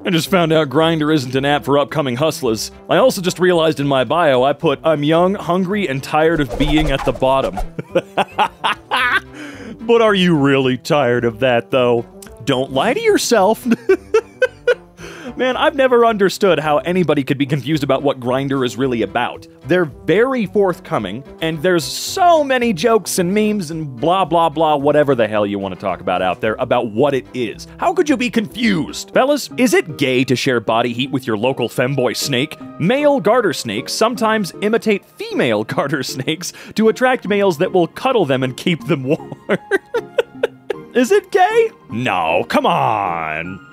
I just found out Grindr isn't an app for upcoming hustlers. I also just realized in my bio I put, I'm young, hungry, and tired of being at the bottom. but are you really tired of that, though? Don't lie to yourself. Man, I've never understood how anybody could be confused about what Grindr is really about. They're very forthcoming, and there's so many jokes and memes and blah blah blah, whatever the hell you want to talk about out there about what it is. How could you be confused? Fellas, is it gay to share body heat with your local femboy snake? Male garter snakes sometimes imitate female garter snakes to attract males that will cuddle them and keep them warm. Is it gay? No, come on.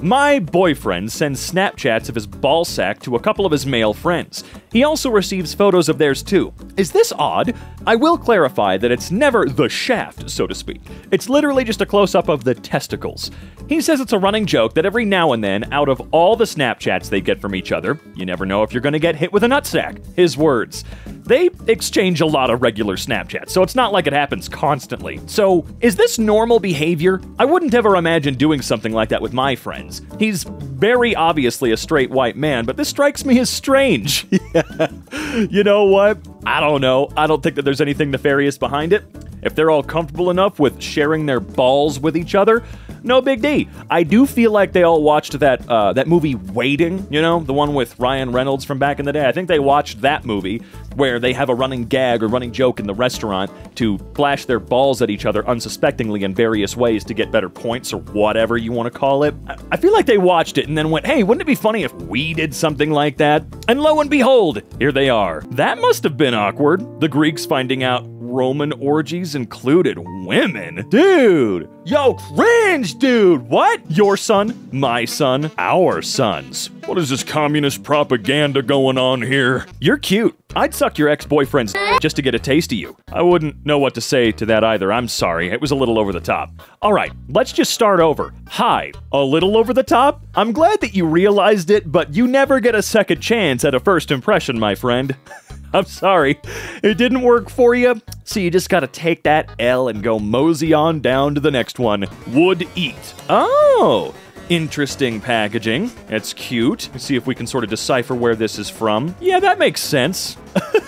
My boyfriend sends Snapchats of his ball sack to a couple of his male friends. He also receives photos of theirs too. Is this odd? I will clarify that it's never the shaft, so to speak. It's literally just a close up of the testicles. He says it's a running joke that every now and then, out of all the Snapchats they get from each other, you never know if you're gonna get hit with a nutsack. His words. They exchange a lot of regular Snapchats, so it's not like it happens constantly. So, is this normal behavior? I wouldn't ever imagine doing something like that with my friends. He's very obviously a straight white man, but this strikes me as strange. you know what? I don't know. I don't think that there's anything nefarious behind it. If they're all comfortable enough with sharing their balls with each other, no big D. I do feel like they all watched that uh, that movie Waiting, you know, the one with Ryan Reynolds from back in the day. I think they watched that movie where they have a running gag or running joke in the restaurant to flash their balls at each other unsuspectingly in various ways to get better points or whatever you want to call it. I- I feel like they watched it and then went, hey, wouldn't it be funny if we did something like that? And lo and behold, here they are. That must have been awkward. The Greeks finding out Roman orgies included women. Dude! Yo, cringe, dude! What? Your son? My son? Our sons. What is this communist propaganda going on here? You're cute. I'd suck your ex boyfriend's just to get a taste of you. I wouldn't know what to say to that either. I'm sorry. It was a little over the top. All right, let's just start over. Hi, a little over the top? I'm glad that you realized it, but you never get a second chance at a first impression, my friend. I'm sorry. It didn't work for you, so you just gotta take that L and go mosey on down to the next one. Would eat. Oh! Interesting packaging. It's cute. Let's see if we can sort of decipher where this is from. Yeah, that makes sense.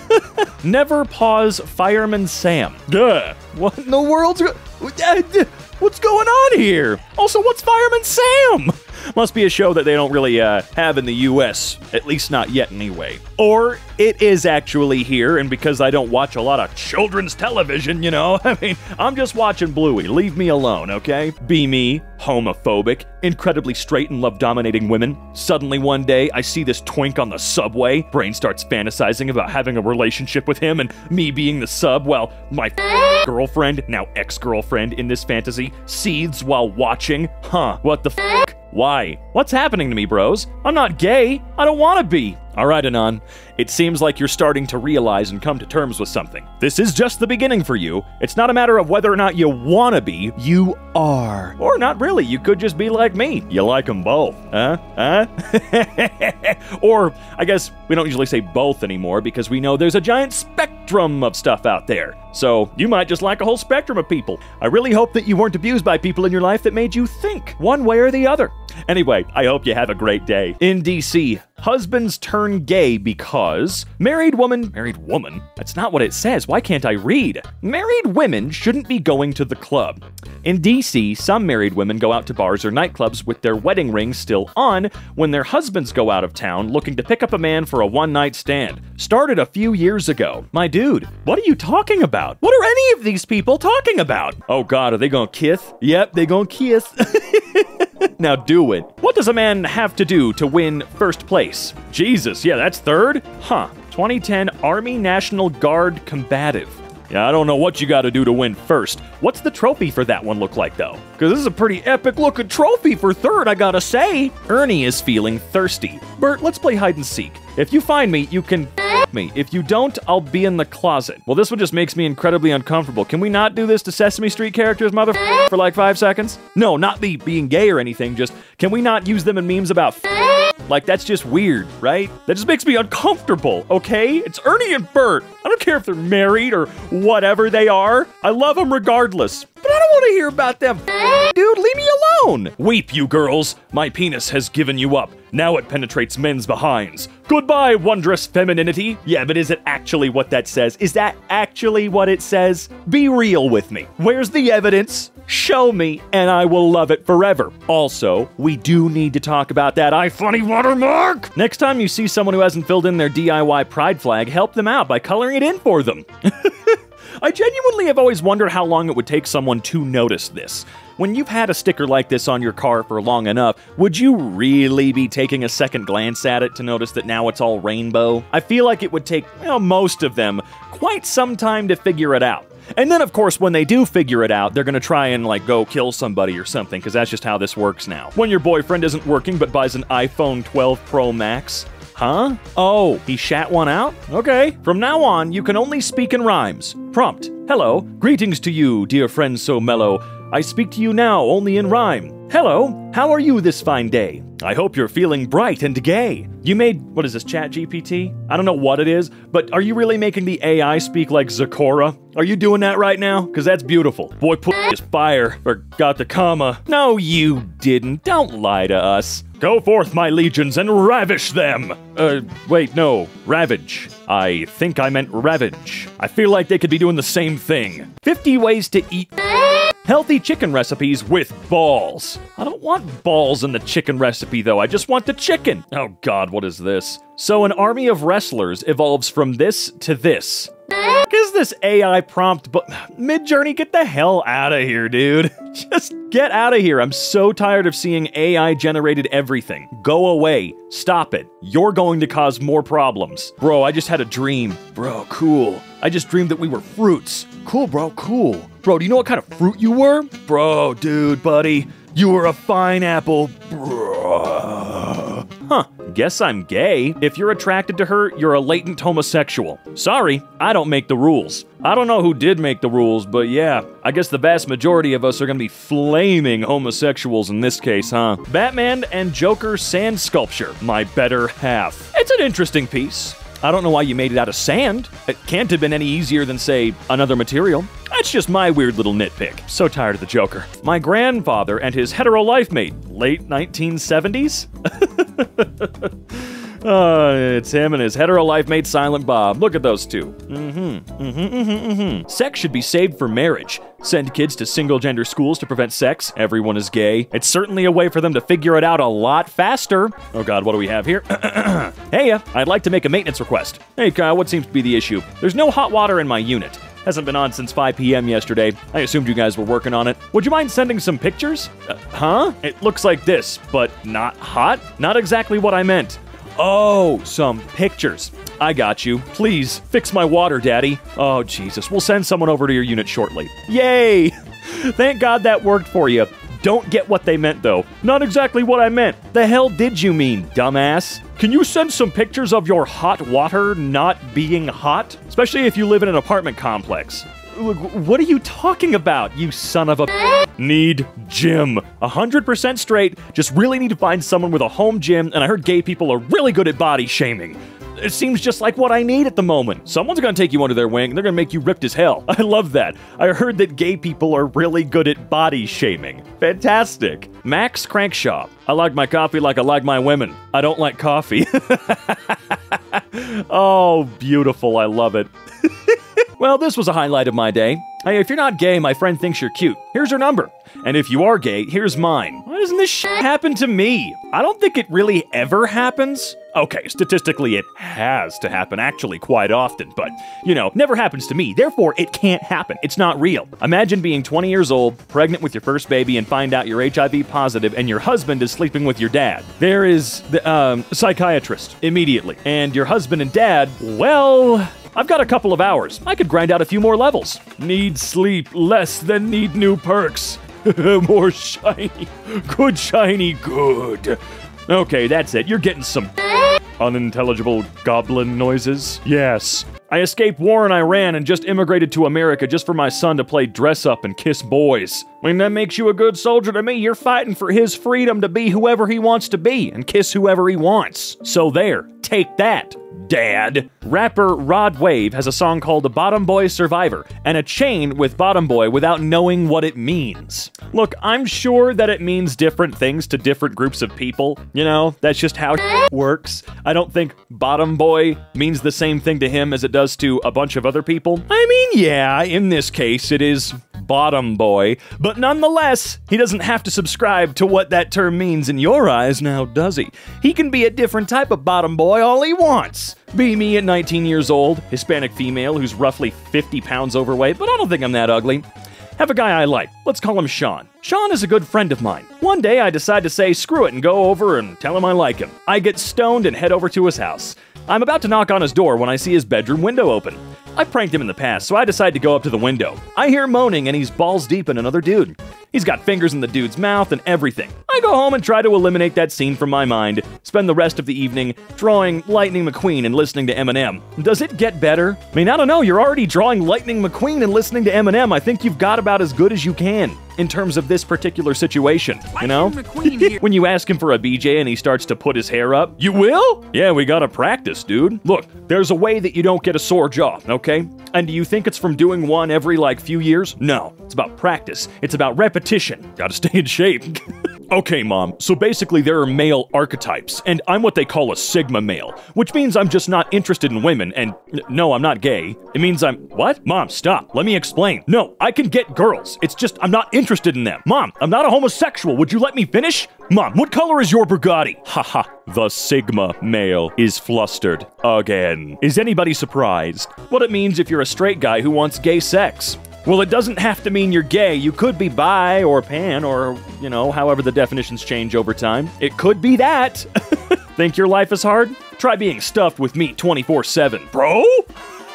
Never pause, Fireman Sam. Duh. What in the world's What's going on here? Also, what's Fireman Sam? Must be a show that they don't really uh, have in the US, at least not yet anyway. Or it is actually here, and because I don't watch a lot of children's television, you know, I mean, I'm just watching Bluey. Leave me alone, okay? Be me, homophobic, incredibly straight and love dominating women. Suddenly one day, I see this twink on the subway. Brain starts fantasizing about having a relationship with him and me being the sub while my girlfriend, now ex girlfriend in this fantasy, seethes while watching. Huh, what the? Why? What's happening to me, bros? I'm not gay. I don't want to be. All right, Anon. It seems like you're starting to realize and come to terms with something. This is just the beginning for you. It's not a matter of whether or not you want to be, you are. Or not really. You could just be like me. You like them both. Huh? Huh? or, I guess we don't usually say both anymore because we know there's a giant spectrum of stuff out there. So, you might just like a whole spectrum of people. I really hope that you weren't abused by people in your life that made you think one way or the other. Anyway, I hope you have a great day. In DC, husbands turn gay because married woman, married woman? That's not what it says. Why can't I read? Married women shouldn't be going to the club. In DC, some married women go out to bars or nightclubs with their wedding rings still on when their husbands go out of town looking to pick up a man for a one night stand. Started a few years ago. My dude, what are you talking about? What are any of these people talking about? Oh god, are they gonna kiss? Yep, they gonna kiss. now do it. What does a man have to do to win first place? Jesus, yeah, that's third? Huh. 2010 Army National Guard Combative. Yeah, I don't know what you gotta do to win first. What's the trophy for that one look like, though? Because this is a pretty epic looking trophy for third, I gotta say. Ernie is feeling thirsty. Bert, let's play hide and seek. If you find me, you can me. If you don't, I'll be in the closet. Well, this one just makes me incredibly uncomfortable. Can we not do this to Sesame Street characters, mother for like five seconds? No, not the being gay or anything. Just can we not use them in memes about like that's just weird, right? That just makes me uncomfortable. Okay, it's Ernie and Bert. I don't care if they're married or whatever they are. I love them regardless. But I don't want to hear about them Dude, leave me alone! Weep, you girls. My penis has given you up. Now it penetrates men's behinds. Goodbye, wondrous femininity. Yeah, but is it actually what that says? Is that actually what it says? Be real with me. Where's the evidence? Show me, and I will love it forever. Also, we do need to talk about that iFunny watermark. Next time you see someone who hasn't filled in their DIY pride flag, help them out by coloring it in for them. I genuinely have always wondered how long it would take someone to notice this. When you've had a sticker like this on your car for long enough, would you really be taking a second glance at it to notice that now it's all rainbow? I feel like it would take, well, most of them quite some time to figure it out. And then, of course, when they do figure it out, they're gonna try and, like, go kill somebody or something, because that's just how this works now. When your boyfriend isn't working but buys an iPhone 12 Pro Max, Huh? Oh, he shat one out? Okay. From now on, you can only speak in rhymes. Prompt. Hello. Greetings to you, dear friend so mellow. I speak to you now only in rhyme. Hello. How are you this fine day? I hope you're feeling bright and gay. You made, what is this, Chat GPT? I don't know what it is, but are you really making the AI speak like Zakora? Are you doing that right now? Because that's beautiful. Boy, put is fire. Forgot the comma. No, you didn't. Don't lie to us. Go forth, my legions, and ravish them! Uh, wait, no. Ravage. I think I meant ravage. I feel like they could be doing the same thing. 50 ways to eat. Healthy chicken recipes with balls. I don't want balls in the chicken recipe, though. I just want the chicken. Oh, God, what is this? So, an army of wrestlers evolves from this to this. Is this AI prompt? But Midjourney, get the hell out of here, dude. Just get out of here. I'm so tired of seeing AI generated everything. Go away. Stop it. You're going to cause more problems. Bro, I just had a dream. Bro, cool. I just dreamed that we were fruits. Cool, bro, cool. Bro, do you know what kind of fruit you were? Bro, dude, buddy, you were a fine apple. Bro. Huh. Guess I'm gay. If you're attracted to her, you're a latent homosexual. Sorry, I don't make the rules. I don't know who did make the rules, but yeah, I guess the vast majority of us are gonna be flaming homosexuals in this case, huh? Batman and Joker sand sculpture, my better half. It's an interesting piece. I don't know why you made it out of sand. It can't have been any easier than, say, another material. That's just my weird little nitpick. So tired of the Joker. My grandfather and his hetero life mate, late 1970s? Uh, it's him and his hetero life mate Silent Bob. Look at those two. Mm-hmm. Mm-hmm. Mm-hmm. Mm-hmm. Sex should be saved for marriage. Send kids to single gender schools to prevent sex. Everyone is gay. It's certainly a way for them to figure it out a lot faster. Oh god, what do we have here? hey, uh, I'd like to make a maintenance request. Hey Kyle, what seems to be the issue? There's no hot water in my unit. Hasn't been on since 5 p.m. yesterday. I assumed you guys were working on it. Would you mind sending some pictures? Uh, huh? It looks like this, but not hot? Not exactly what I meant. Oh, some pictures. I got you. Please, fix my water, Daddy. Oh, Jesus. We'll send someone over to your unit shortly. Yay! Thank God that worked for you. Don't get what they meant, though. Not exactly what I meant. The hell did you mean, dumbass? Can you send some pictures of your hot water not being hot? Especially if you live in an apartment complex. Look, What are you talking about, you son of a. Need gym. 100% straight, just really need to find someone with a home gym, and I heard gay people are really good at body shaming. It seems just like what I need at the moment. Someone's gonna take you under their wing, and they're gonna make you ripped as hell. I love that. I heard that gay people are really good at body shaming. Fantastic. Max Crankshaw. I like my coffee like I like my women. I don't like coffee. oh, beautiful. I love it. well, this was a highlight of my day. Hey, if you're not gay, my friend thinks you're cute. Here's her number. And if you are gay, here's mine. Why doesn't this shit happen to me? I don't think it really ever happens. Okay, statistically, it has to happen actually quite often, but, you know, never happens to me. Therefore, it can't happen. It's not real. Imagine being 20 years old, pregnant with your first baby, and find out you're HIV positive and your husband is sleeping with your dad. There is the um, psychiatrist immediately. And your husband and dad, well, I've got a couple of hours. I could grind out a few more levels. Need sleep less than need new perks. more shiny. Good shiny, good. Okay, that's it. You're getting some unintelligible goblin noises. Yes. I escaped war in Iran and just immigrated to America just for my son to play dress up and kiss boys. I mean, that makes you a good soldier to me. You're fighting for his freedom to be whoever he wants to be and kiss whoever he wants. So there, Take that, Dad. Rapper Rod Wave has a song called The Bottom Boy Survivor and a chain with Bottom Boy without knowing what it means. Look, I'm sure that it means different things to different groups of people. You know, that's just how it works. I don't think Bottom Boy means the same thing to him as it does to a bunch of other people. I mean, yeah, in this case, it is bottom boy, but nonetheless, he doesn't have to subscribe to what that term means in your eyes now, does he? He can be a different type of bottom boy all he wants. Be me at 19 years old, Hispanic female who's roughly 50 pounds overweight, but I don't think I'm that ugly. Have a guy I like. Let's call him Sean. Sean is a good friend of mine. One day I decide to say screw it and go over and tell him I like him. I get stoned and head over to his house. I'm about to knock on his door when I see his bedroom window open. I've pranked him in the past, so I decide to go up to the window. I hear moaning, and he's balls deep in another dude. He's got fingers in the dude's mouth and everything. I go home and try to eliminate that scene from my mind, spend the rest of the evening drawing Lightning McQueen and listening to Eminem. Does it get better? I mean, I don't know, you're already drawing Lightning McQueen and listening to Eminem. I think you've got about as good as you can in terms of this particular situation, you know? when you ask him for a BJ and he starts to put his hair up, you will? Yeah, we gotta practice, dude. Look, there's a way that you don't get a sore jaw, okay? And do you think it's from doing one every like few years? No, it's about practice. It's about repetition. Gotta stay in shape. Okay, mom, so basically there are male archetypes, and I'm what they call a Sigma male, which means I'm just not interested in women, and no, I'm not gay. It means I'm. What? Mom, stop. Let me explain. No, I can get girls. It's just I'm not interested in them. Mom, I'm not a homosexual. Would you let me finish? Mom, what color is your Bugatti? Haha, the Sigma male is flustered again. Is anybody surprised? What it means if you're a straight guy who wants gay sex. Well, it doesn't have to mean you're gay. You could be bi or pan or, you know, however the definitions change over time. It could be that. Think your life is hard? Try being stuffed with meat 24 7. Bro?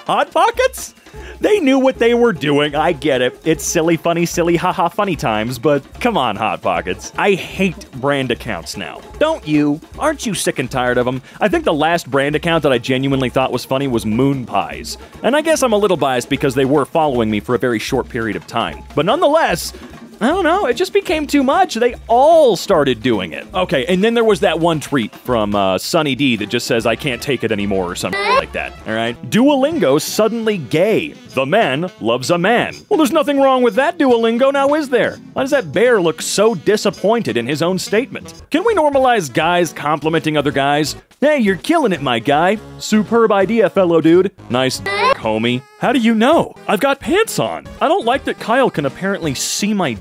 Hot Pockets? They knew what they were doing. I get it. It's silly, funny, silly, haha, funny times, but come on, Hot Pockets. I hate brand accounts now. Don't you? Aren't you sick and tired of them? I think the last brand account that I genuinely thought was funny was Moon Pies. And I guess I'm a little biased because they were following me for a very short period of time. But nonetheless, I don't know. It just became too much. They all started doing it. Okay, and then there was that one tweet from uh, Sunny D that just says, I can't take it anymore or something like that. All right. Duolingo suddenly gay. The man loves a man. Well, there's nothing wrong with that, Duolingo, now is there? Why does that bear look so disappointed in his own statement? Can we normalize guys complimenting other guys? Hey, you're killing it, my guy. Superb idea, fellow dude. Nice homie. How do you know? I've got pants on. I don't like that Kyle can apparently see my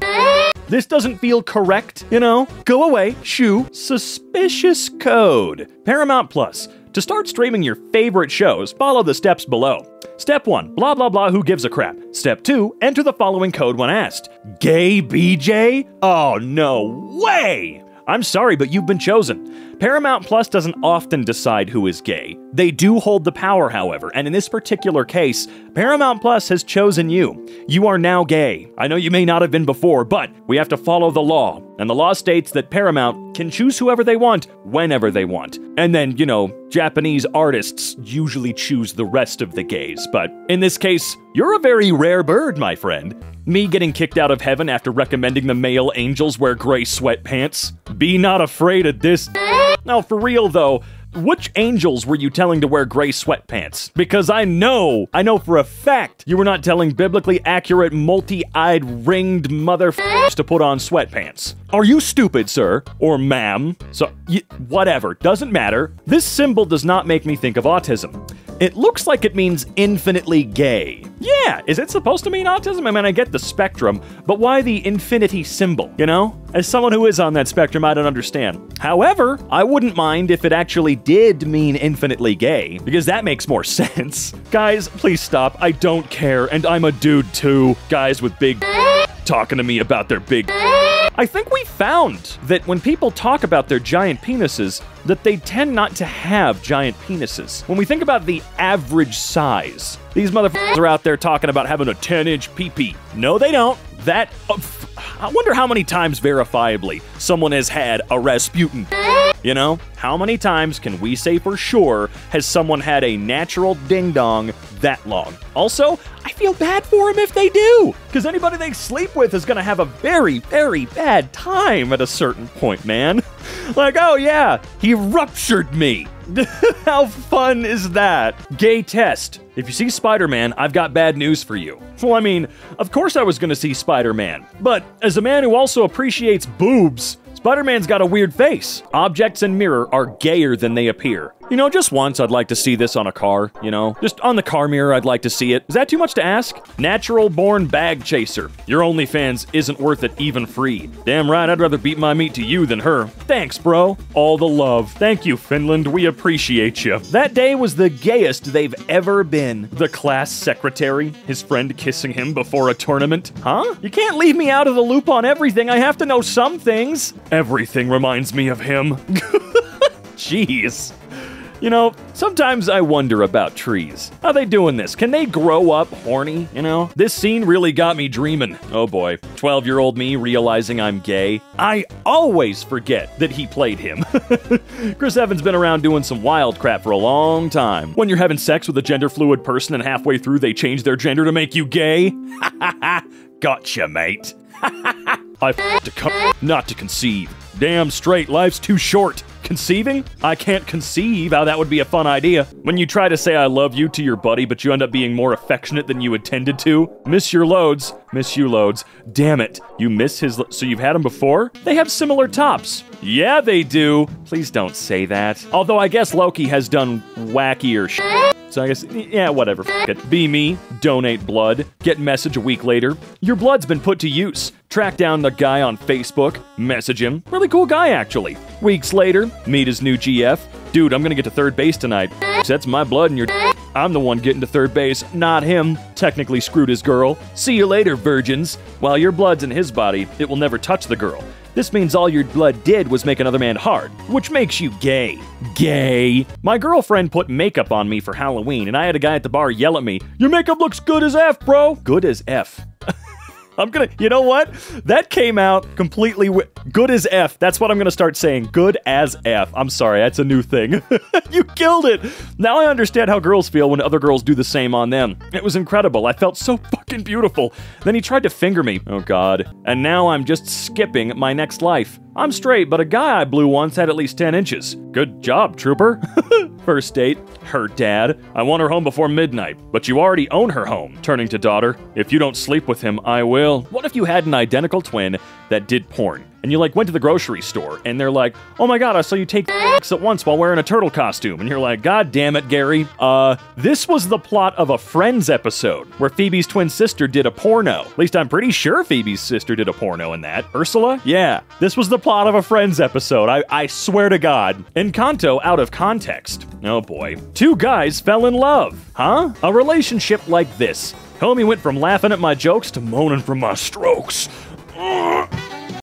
this doesn't feel correct, you know? Go away, shoo. Suspicious code. Paramount Plus. To start streaming your favorite shows, follow the steps below. Step 1, blah blah blah, who gives a crap. Step 2, enter the following code when asked. Gay BJ? Oh, no way! I'm sorry, but you've been chosen. Paramount Plus doesn't often decide who is gay. They do hold the power, however, and in this particular case, Paramount Plus has chosen you. You are now gay. I know you may not have been before, but we have to follow the law. And the law states that Paramount can choose whoever they want, whenever they want. And then, you know, Japanese artists usually choose the rest of the gays. But in this case, you're a very rare bird, my friend. Me getting kicked out of heaven after recommending the male angels wear gray sweatpants. Be not afraid of this. Now, for real though, which angels were you telling to wear gray sweatpants? Because I know, I know for a fact you were not telling biblically accurate, multi-eyed, ringed motherfuckers to put on sweatpants. Are you stupid, sir? Or ma'am? So, whatever, doesn't matter. This symbol does not make me think of autism. It looks like it means infinitely gay. Yeah, is it supposed to mean autism? I mean, I get the spectrum, but why the infinity symbol, you know? As someone who is on that spectrum, I don't understand. However, I wouldn't mind if it actually did mean infinitely gay, because that makes more sense. Guys, please stop. I don't care, and I'm a dude too. Guys with big talking to me about their big I think we found that when people talk about their giant penises, that they tend not to have giant penises. When we think about the average size, these motherfuckers are out there talking about having a 10-inch pee-pee. No, they don't. That... Uh, I wonder how many times verifiably someone has had a Rasputin You know, how many times can we say for sure has someone had a natural ding dong that long? Also, feel bad for them if they do, because anybody they sleep with is gonna have a very, very bad time at a certain point, man. Like, oh yeah, he ruptured me. How fun is that? Gay test. If you see Spider Man, I've got bad news for you. Well, I mean, of course I was gonna see Spider Man, but as a man who also appreciates boobs, Spider Man's got a weird face. Objects in mirror are gayer than they appear. You know, just once I'd like to see this on a car, you know? Just on the car mirror, I'd like to see it. Is that too much to ask? Natural born bag chaser. Your OnlyFans isn't worth it even free. Damn right, I'd rather beat my meat to you than her. Thanks, bro. All the love. Thank you, Finland. We appreciate you. That day was the gayest they've ever been. The class secretary, his friend kissing him before a tournament. Huh? You can't leave me out of the loop on everything. I have to know some things. Everything reminds me of him. Jeez. You know, sometimes I wonder about trees. How they doing this? Can they grow up horny, you know? This scene really got me dreaming. Oh boy, 12-year-old me realizing I'm gay. I always forget that he played him. Chris Evans been around doing some wild crap for a long time. When you're having sex with a gender fluid person and halfway through they change their gender to make you gay? gotcha, mate. I f- to come, not to conceive. Damn straight, life's too short. Conceiving? I can't conceive how that would be a fun idea. When you try to say I love you to your buddy, but you end up being more affectionate than you intended to. Miss your loads. Miss you loads. Damn it. You miss his. so you've had him before? They have similar tops. Yeah, they do. Please don't say that. Although I guess Loki has done wackier shit. So I guess, yeah, whatever. F it. Be me, donate blood, get message a week later. Your blood's been put to use. Track down the guy on Facebook, message him. Really cool guy, actually. Weeks later, meet his new GF. Dude, I'm gonna get to third base tonight. That's my blood in your I'm the one getting to third base, not him. Technically screwed his girl. See you later, virgins. While your blood's in his body, it will never touch the girl. This means all your blood did was make another man hard, which makes you gay. Gay. My girlfriend put makeup on me for Halloween, and I had a guy at the bar yell at me, Your makeup looks good as F, bro. Good as F. I'm gonna, you know what? That came out completely good as F. That's what I'm gonna start saying. Good as F. I'm sorry, that's a new thing. you killed it. Now I understand how girls feel when other girls do the same on them. It was incredible. I felt so fucking beautiful. Then he tried to finger me. Oh god. And now I'm just skipping my next life. I'm straight, but a guy I blew once had at least 10 inches. Good job, trooper. First date, her dad. I want her home before midnight, but you already own her home. Turning to daughter, if you don't sleep with him, I will. Well, what if you had an identical twin that did porn? And you like went to the grocery store and they're like, "Oh my god, I saw you take at once while wearing a turtle costume." And you're like, "God damn it, Gary. Uh, this was the plot of a Friends episode where Phoebe's twin sister did a porno. At least I'm pretty sure Phoebe's sister did a porno in that. Ursula? Yeah. This was the plot of a Friends episode. I I swear to god. Encanto out of context. Oh boy. Two guys fell in love. Huh? A relationship like this. Homie went from laughing at my jokes to moaning from my strokes. Ugh.